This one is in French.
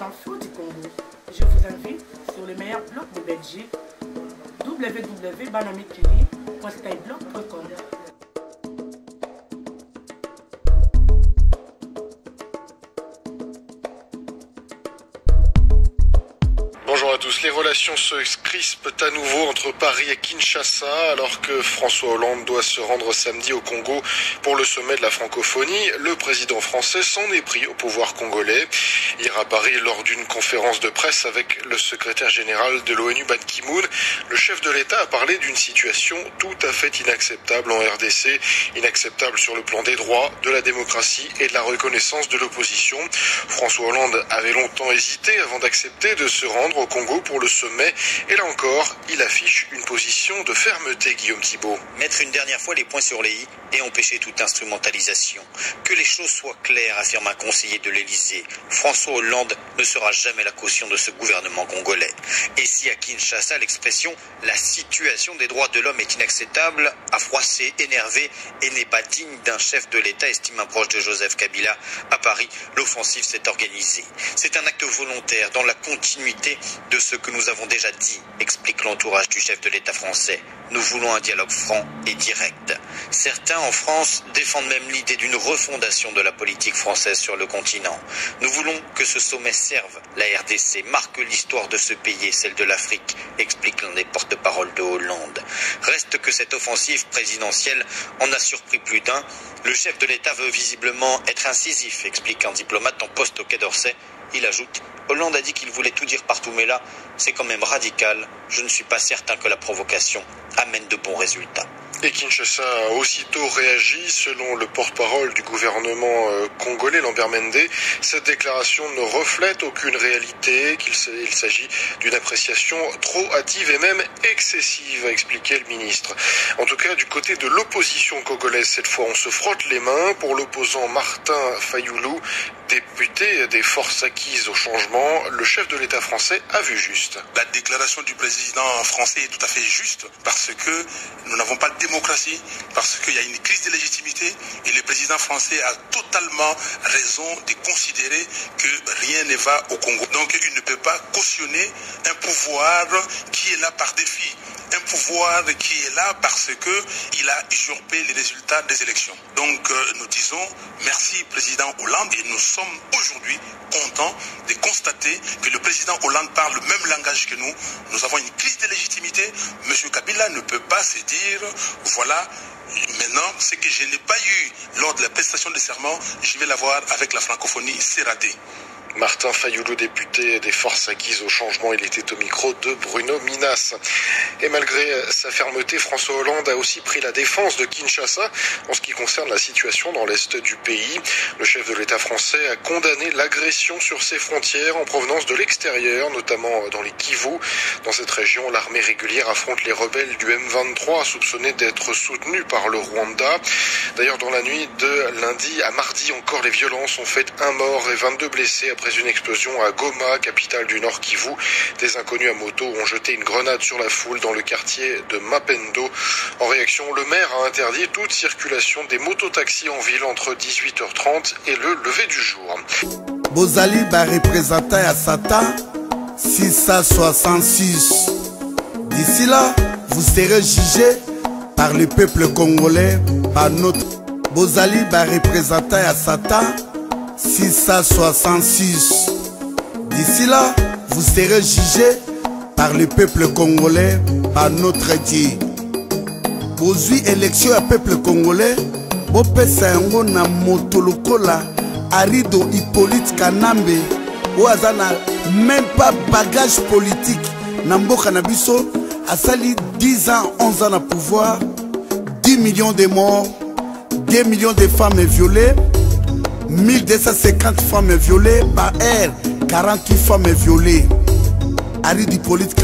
Je vous invite sur le meilleur blog de Belgique www.banamikili.skyblog.com. Les relations se crispent à nouveau entre Paris et Kinshasa alors que François Hollande doit se rendre samedi au Congo pour le sommet de la francophonie. Le président français s'en est pris au pouvoir congolais. Hier à Paris, lors d'une conférence de presse avec le secrétaire général de l'ONU, Ban Ki-moon, le chef de l'État a parlé d'une situation tout à fait inacceptable en RDC, inacceptable sur le plan des droits, de la démocratie et de la reconnaissance de l'opposition. François Hollande avait longtemps hésité avant d'accepter de se rendre au Congo pour le sommet. Et là encore, il affiche une position de fermeté, Guillaume Thibault. Mettre une dernière fois les points sur les i et empêcher toute instrumentalisation. Que les choses soient claires, affirme un conseiller de l'Élysée. François Hollande ne sera jamais la caution de ce gouvernement congolais. Et si à Kinshasa, l'expression la situation des droits de l'homme est inacceptable, a froissé, énervé et n'est pas digne d'un chef de l'État, estime un proche de Joseph Kabila, à Paris, l'offensive s'est organisée. C'est un acte volontaire dans la continuité de ce que nous avons déjà dit, explique l'entourage du chef de l'État français. Nous voulons un dialogue franc et direct. Certains en France défendent même l'idée d'une refondation de la politique française sur le continent. Nous voulons que ce sommet serve la RDC, marque l'histoire de ce pays et celle de l'Afrique, explique l'un des porte-parole de Hollande. Reste que cette offensive présidentielle en a surpris plus d'un. Le chef de l'État veut visiblement être incisif, explique un diplomate en poste au Quai d'Orsay. Il ajoute Hollande a dit qu'il voulait tout dire partout, mais là, c'est quand même radical. Je ne suis pas certain que la provocation amène de bons résultats. Et Kinshasa a aussitôt réagi, selon le porte-parole du gouvernement congolais, Lambert Mende. Cette déclaration ne reflète aucune réalité, qu'il s'agit d'une appréciation trop hâtive et même excessive, a expliqué le ministre. En tout cas, du côté de l'opposition congolaise, cette fois, on se frotte les mains. Pour l'opposant Martin Fayoulou, député des forces acquises au changement, le chef de l'État français a vu juste. La déclaration du président français est tout à fait juste parce que nous n'avons pas de démocratie, parce qu'il y a une crise de légitimité et le président français a totalement raison de considérer que rien ne va au Congo. Donc il ne peut pas cautionner un pouvoir qui est là par défi un pouvoir qui est là parce que il a usurpé les résultats des élections. Donc euh, nous disons merci président Hollande et nous sommes aujourd'hui contents de constater que le président Hollande parle le même langage que nous. Nous avons une crise de légitimité. Monsieur Kabila ne peut pas se dire voilà Maintenant, ce que je n'ai pas eu lors de la prestation de serment, je vais l'avoir avec la francophonie, c'est raté. Martin Fayoulou, député des forces acquises au changement, il était au micro de Bruno Minas. Et malgré sa fermeté, François Hollande a aussi pris la défense de Kinshasa en ce qui concerne la situation dans l'est du pays. Le chef de l'État français a condamné l'agression sur ses frontières en provenance de l'extérieur, notamment dans les Kivu. Dans cette région, l'armée régulière affronte les rebelles du M23, soupçonnés d'être soutenus par le Rwanda. D'ailleurs, dans la nuit de lundi à mardi, encore les violences ont fait un mort et 22 blessés une explosion à Goma, capitale du Nord Kivu. Des inconnus à moto ont jeté une grenade sur la foule dans le quartier de Mapendo. En réaction, le maire a interdit toute circulation des mototaxis en ville entre 18h30 et le lever du jour. Bozali va représenter à Satan 666. D'ici là, vous serez jugé par le peuple congolais, par notre Bozali va représenter à Satan 666. D'ici là, vous serez jugé par le peuple congolais, par notre Dieu. bozwi élection ya peuple congolais bopesa yango na arido hippolyte kanambe oyo aza na même pas bagage politique na mboka na biso asali 10 ans 11 ans na pouvoir 10 millions de morts 2 millions de femmes violées 1250 femmes violées par heure 48 femmes violées. Ari Hippolyte